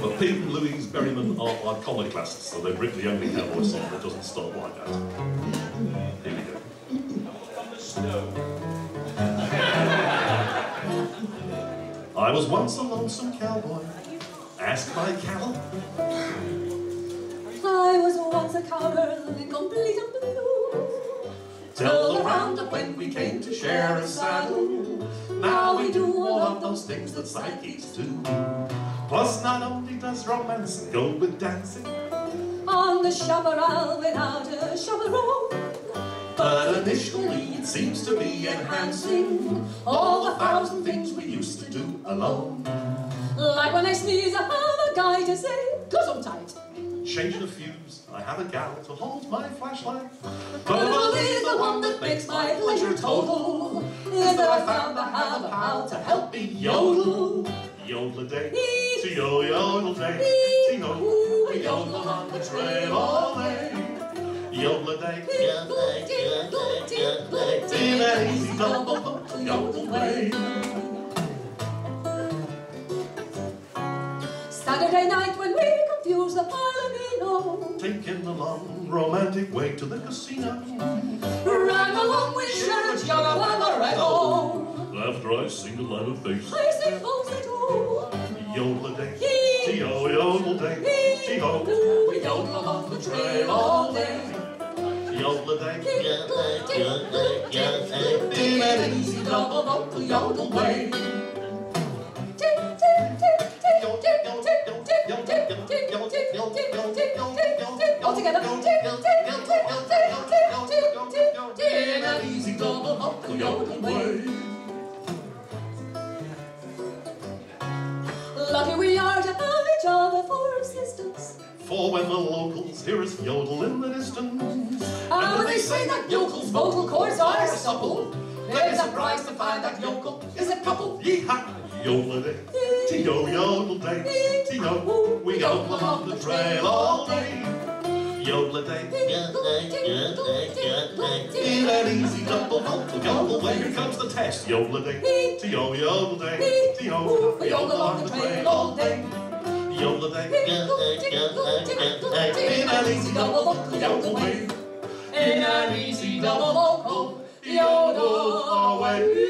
but Pete and Louise Berryman are iconoclasts, so they've written the only cowboy song that doesn't start like that. Here we go. I was once a lonesome cowboy. Ask my cattle. I was once a cowgirl in complete blue. Tell the roundup when we came to share a saddle. Now we do all those things that psyches do. Plus, not only does romance go with dancing, On the chaparral without a chaperone. but initially it seems to be enhancing all the thousand things we used to do alone. Like when I sneeze, I have a guy to say, cause I'm tight. Changing the fuse, I have a gal to hold my flashlight. But only the one that makes my pleasure total that I found I have a pal to help me Yodel, yodel a day, to yo yodel day, to yo, yodel on the trail all day. Yodel a day, in an easy double bump, yodel way. Saturday night when we confuse the Palomino. Taking a long romantic way to the casino. Rang along with Sharon's. After I sing a lot of things. I sing songs at all. Yodel day, yee, yodel day, yee, yodel, yodel along the trail all day. Yodel day, yodel day, yodel day, ding and easy, double up the yodel way. All together. Ding and easy, double up the yodel way. Lucky we are to have each other for assistance. For when the locals hear us yodel in the distance, ah, And when they say that yokel's vocal cords are supple, they're surprised to find that yokel is a couple. Yeehaw! Yodel day, to yo yodel day, to we yodel along the trail all day yodeling. Eat an easy double vocal yodel. Well, here comes the test. Yodeling. T-O yodeling. T-O yodel on the train all day. Yodeling. In an easy double vocal yodel. In an easy double vocal yodel away.